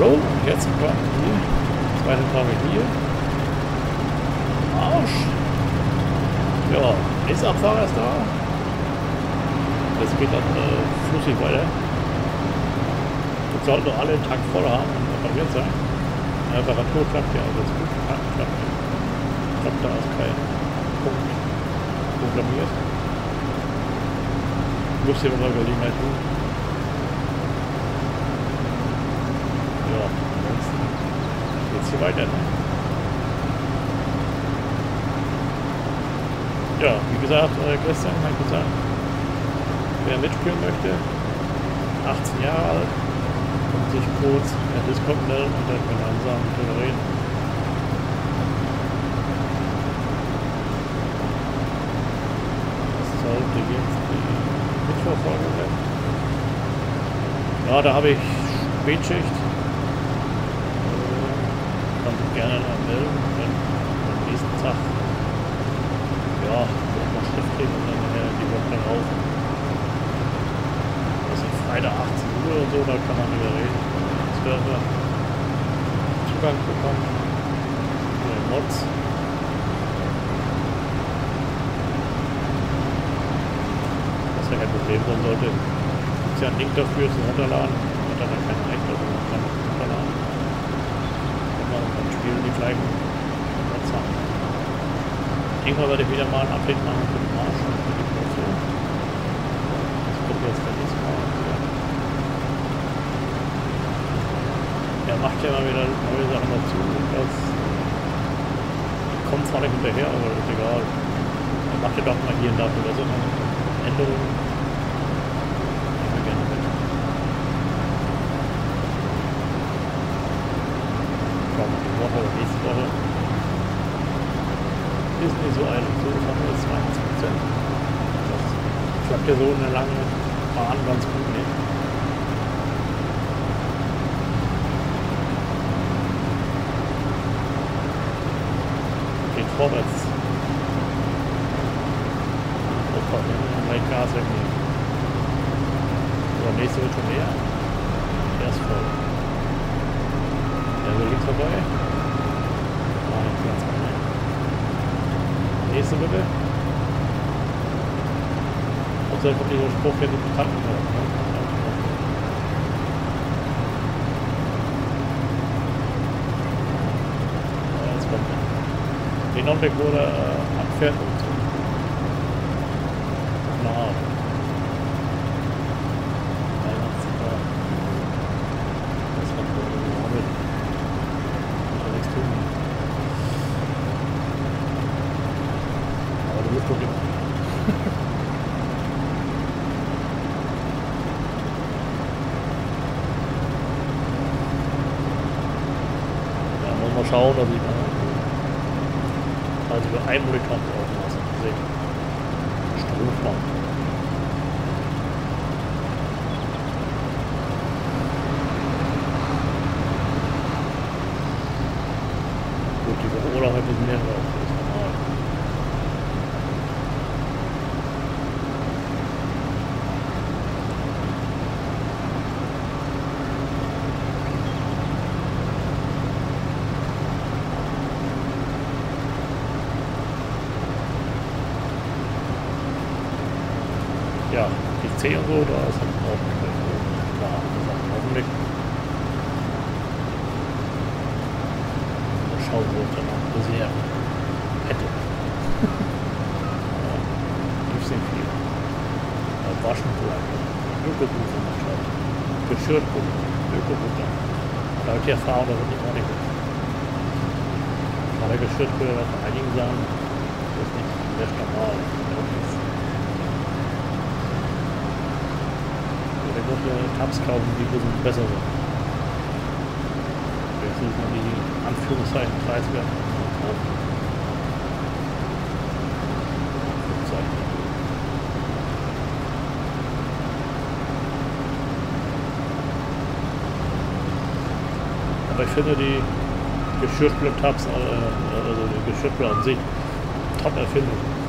Hallo, jetzt kommen die zweite Tage hier. Arsch. Ja, nächster Abfahrer ist da. Das geht dann äh, flüssig weiter. Jetzt sollten doch alle den Tank voll haben und repariert sein. Reparatur klappt ja alles gut. Ja, klappt. Ich glaube, da ist kein Punkt programmiert. Muss hier mal Gelegenheit tun. Ja, ansonsten hier weiter. Ja, wie gesagt, äh, gestern ich gesagt, wer mitspielen möchte, 18 Jahre alt, kommt sich kurz per Discord melden und dann gemeinsam drüber reden. Das sollte jetzt die Mittwochfolge werden. Ja, da habe ich Spätschicht. Äh, kann sich gerne noch melden, wenn am nächsten Tag ja, noch Schrift kriegen und dann nachher die Woche rauf. Also Freitag 18 Uhr oder so, da kann man über reden. Server Zugang bekommen. Oder Mods. Was ja kein Problem sein sollte. Ist ja ein Link dafür zum Runterladen. Hat dann kein Recht, also man kann runterladen. Wenn man dann spielen die gleichen Mods haben. Irgendwann werde ich wieder mal ein Update machen für den Marsch und. Das kommt jetzt dann nächste Mal. Er macht ja mal wieder neue Sachen dazu. Das kommt zwar nicht hinterher, aber ist egal. Er macht ja doch mal hier und da Verbesserungen, Änderungen. Nehmen wir gerne mit. Schauen wir die Woche oder nächste Woche ist nicht so alt. So haben wir jetzt 20 Prozent. Das klappt ja so eine lange Bahn ganz gut nicht. Geht vorwärts. Aufpassen, gleich Gas wegnehmen. So, der nächste wird schon leer. Der ist voll. Der will links vorbei. Ah, jetzt Platz rein. Nächste bitte. Und dann kommt dieser Spruch? Ja, jetzt kommt er. Den wo er äh, abfährt und so. Na. 83 Grad. Das war wohl Mohammed. Kann nichts tun. Aber du musst doch immer. Ja, muss man schauen, dass ich mal. Also über einen Monitor laufen lassen. Sehen. Stromspannung. Gut, die Woche Urlaub hat ein bisschen mehr drauf. Das ist normal. ja, die C und so, da ist halt auch klar, Augenblick. Mal schauen, wo ich dann noch bisher hätte. ja, gibt's nicht viel. Waschen vielleicht. Ökobuche macht halt. Geschirrbuche, Ökobuche. Da habe ich Erfahrung, da wird nicht gut. Gerade Geschirrbuche, bei einigen das ist nicht sehr normal. Ist Gruppe Tabs kaufen, die bisschen besser sind. Jetzt muss man die Anführungszeichen preiswert. Aber ich finde die Geschirrspüler-Tabs, äh, also die Geschirrspüler an sich, Top-Erfindung.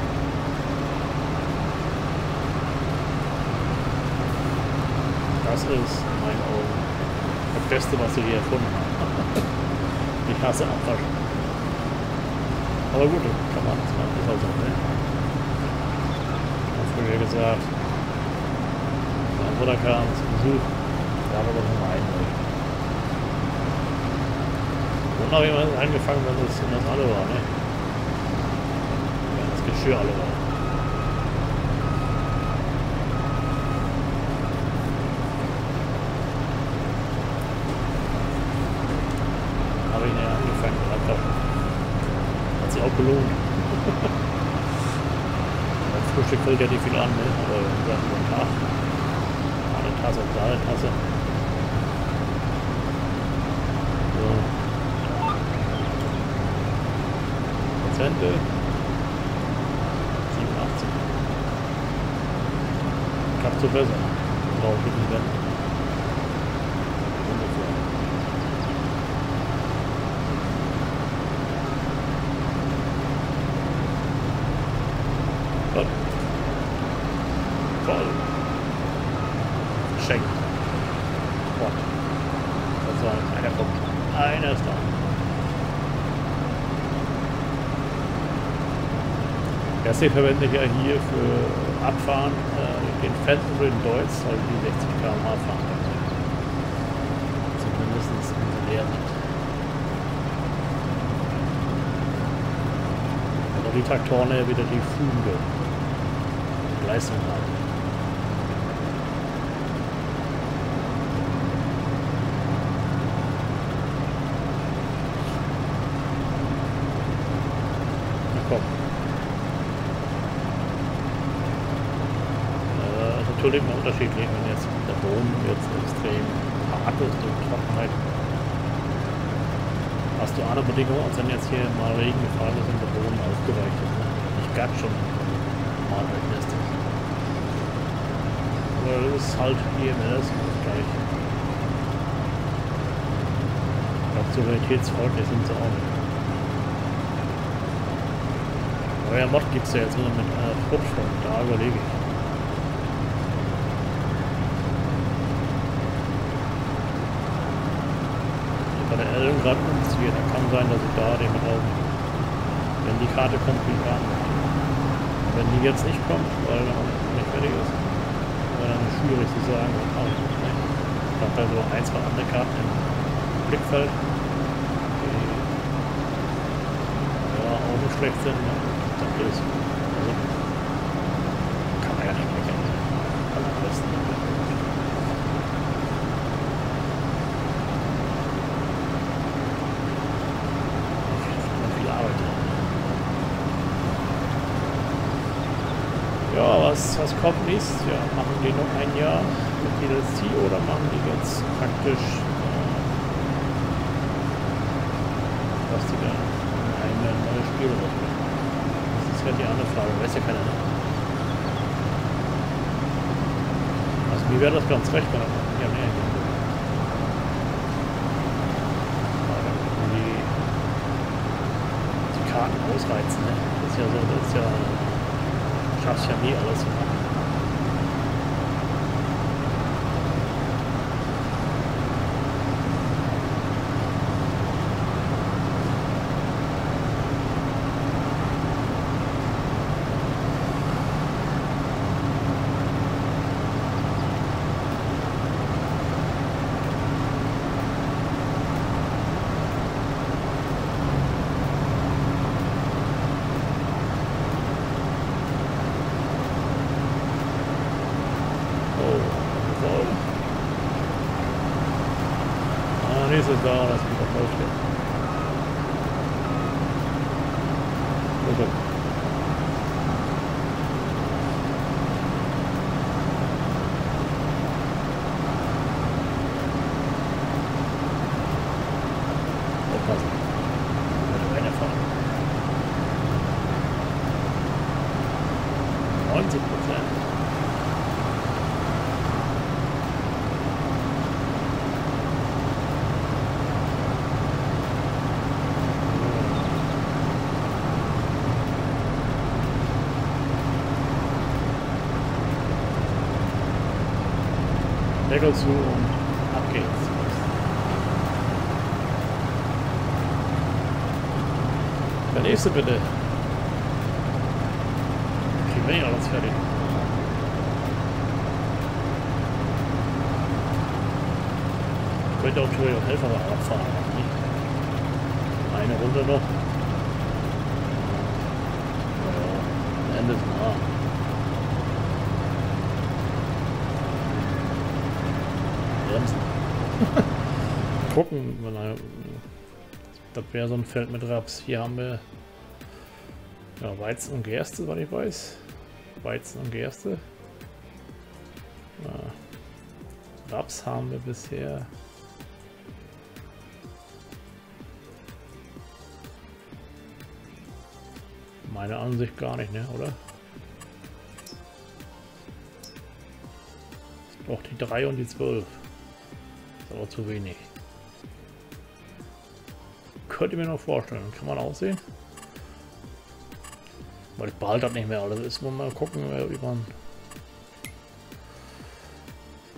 Das ist in meinen Augen Beste, was sie hier erfunden haben. ich hasse Abwaschen. Aber gut, kann man das machen, ist halt so, ne? Ich habe früher gesagt, mein Bruder kam zu Besuch, da haben wir doch nur einen. Und auch jemand angefangen, wenn das, wenn das alle war, ne? Wenn das Geschirr alle war. habe ich ja angefangen, einfach. Hat sich auch gelohnt. Beim Frühstück fällt ja nicht viel an, ne? aber über den Tag. Eine Tasse, eine Tasse. So. Prozente. 87. Kannst du besser. Drauf mit dem Wend. Ungefähr. Voll. Voll. Schenkt. What? Das war einer kommt. Einer ist da. Das hier verwende ich ja hier für Abfahren äh, den Fenton Deutz, also die 60 km/h fahren. Zumindest in der Leerland. Aber die Traktoren ja wieder die Fuge. Leistung haben. Na komm. Äh, natürlich mal unterschiedlich, wenn jetzt der Boden jetzt extrem hart ist durch Trockenheit. Hast du andere Bedingungen, als wenn jetzt hier mal Regen gefallen ist und der Boden aufgeweicht ist. Ne? Nicht ganz schon mal ist. Aber das ist halt und gleich. Ich glaube, solidaritätsfreundlich sind sie auch nicht. Euer Mod gibt es ja jetzt nur mit einer Fruchtform, da überlege ich. Ellen gerade umziehe, dann kann sein, dass ich da den Raum, wenn die Karte kommt, fahren möchte. Und wenn die jetzt nicht kommt, weil er nicht fertig ist, wäre dann schwierig zu sagen, was mache ich nicht. Ich habe da so ein, zwei andere Karten im Blickfeld, die ja auch nicht schlecht sind. Ne? Das ist, also, kann man ja nicht meckern. Kann am besten. viel Arbeit drin. Ja, kommt nächstes Jahr? Machen die noch ein Jahr mit DLC oder machen die jetzt praktisch, äh, was die da eine neue Spiele machen? Das ist ja die andere Frage, weiß ja keiner. Ne? Also mir wäre das ganz recht, wenn ja mehr gibt. die Karten ausreizen. Ne? Das ist ja so, das ist ja, schaffst ja nie alles zu machen. Oh, voll. Nächstes Jahr, das wieder voll steht. Also. Aufpassen. Einer fahren. 90 Prozent. Deckel zu und ab geht's. Der nächste bitte. Kriegen wir nicht alles fertig. Könnte auch Tür und Helfer mal abfahren. Eine Runde noch. Ja, Ende ist nah. Gucken, das wäre so ein Feld mit Raps. Hier haben wir ja, Weizen und Gerste, was ich weiß. Weizen und Gerste. Ja. Raps haben wir bisher. Meine Ansicht gar nicht, ne, oder? Braucht die 3 und die 12. Ist aber zu wenig könnte mir noch vorstellen. Kann man auch sehen. Weil ich behalte das nicht mehr alles. Ist man mal gucken, wie man.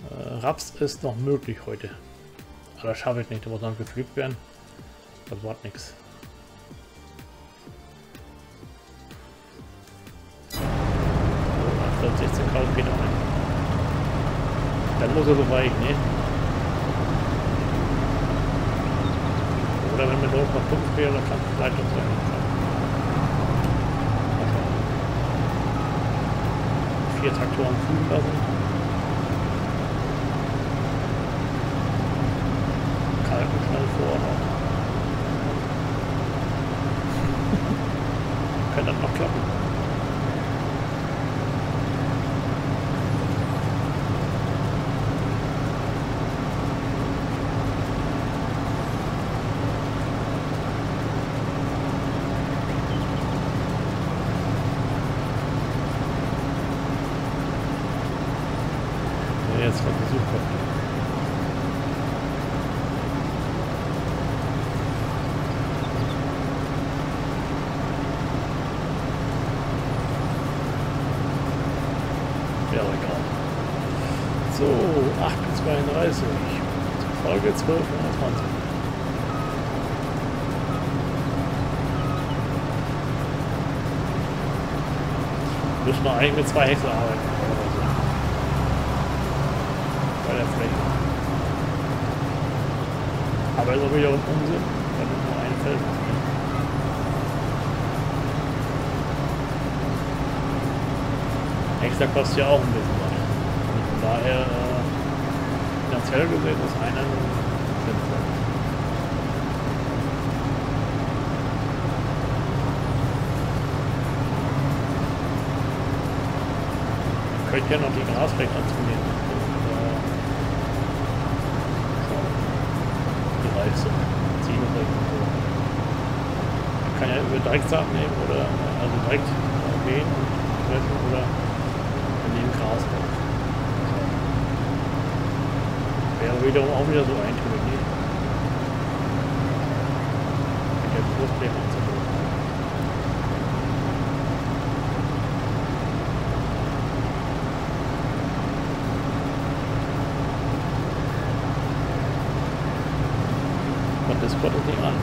Äh, Raps ist noch möglich heute. Aber das schaffe ich nicht. Da muss dann gepflügt werden. Das war nichts. So, 16 kaufen geht auch nicht. Dann muss er so weit, ne? Oder wenn wir dort noch 5 wäre, dann kann es vielleicht uns sein. Vier Traktoren fühlen lassen. 32. Folge 12, 25. Müssen wir eigentlich mit zwei Hexen arbeiten. So. Bei der Fläche. Aber ist auch wiederum Unsinn, wenn wir nur ein Feld machen. Hexer kostet ja auch ein bisschen was. Von daher. Äh, finanziell gesehen ist einer sinnvoll. Ich könnte ja noch die Grasflächen anzunehmen. Die Reize, Ziegelflächen und so. Man ja über Direktsaat nehmen oder also direkt gehen und treffen oder dem Gras drauf. Wäre wiederum auch wieder so eintönig. Mit der Brustleber anzubauen. Und das konnte nicht an.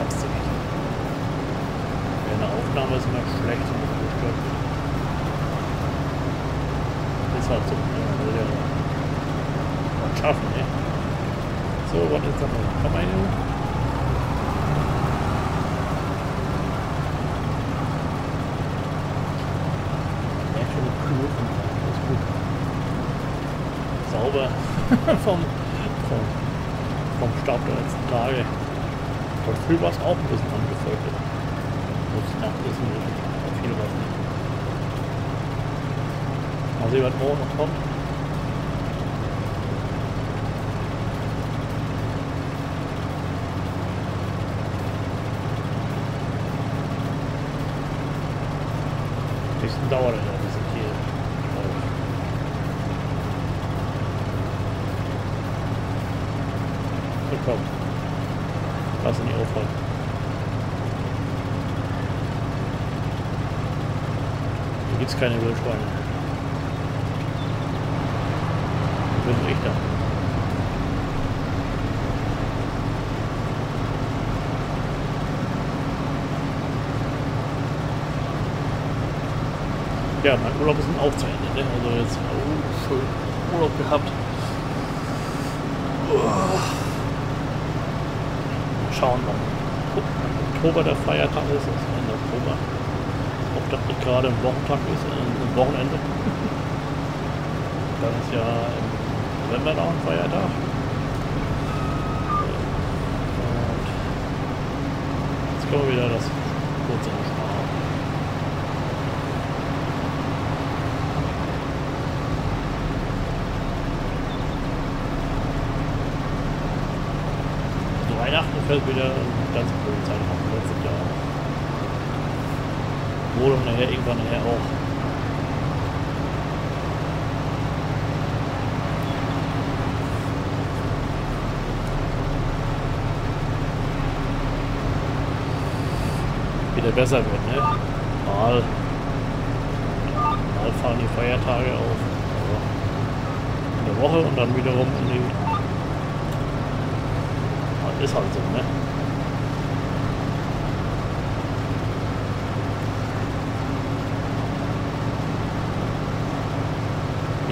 Absicht. Eine Aufnahme ist immer schlecht und gestört wird halt so. Ja was schaffen, ne? So, ist da noch? Komm ist gut. Sauber vom, vom, vom Staub der letzten Tage. Früh war es auch ein bisschen angefeuchtet. Muss ich nachlesen, viel was nicht. Mal sehen, was morgen noch kommt. Bisschen dauert es noch, bis ich hier. So komm. Lass ihn nicht aufhalten. Hier gibt es keine Wildschweine. grünen Lichter. Ja, mein Urlaub ist auch zu Ende, ne? Also jetzt oh, schön Urlaub gehabt. Oh. Schauen wir mal. Gucken, Oktober der Feiertag ist, ist Ende Oktober. Ob das nicht gerade ein Wochentag ist, äh, ein Wochenende. Dann ist ja im November noch ein Feiertag. Und jetzt können wir wieder das kurze ansparen. Also Weihnachten fällt wieder ganz blöden Zeitraum letztes. Wohl und nachher irgendwann nachher auch. Wieder besser wird, ne? Mal, mal fahren die Feiertage auf also in der Woche und dann wiederum in die ja, ist halt so, ne?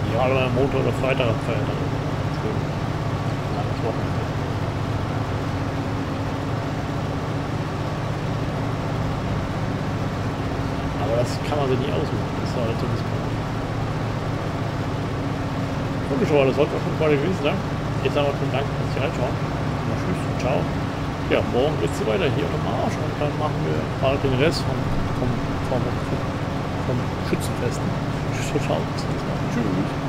Ideal Motor oder Freitag Feiertag. Schön. Langes Wochenende. Aber sich nicht aussuchen. Das ist halt so ein schon mal, das sollte auch schon mal gewesen sein. Jetzt wir vielen Dank, dass Sie reinschauen. Na, tschüss, ciao. Ja, morgen geht es weiter hier dem Arsch und dann machen wir mal den Rest vom, vom, vom, vom, vom Schützenfesten. Ciao, ciao. Tschüss.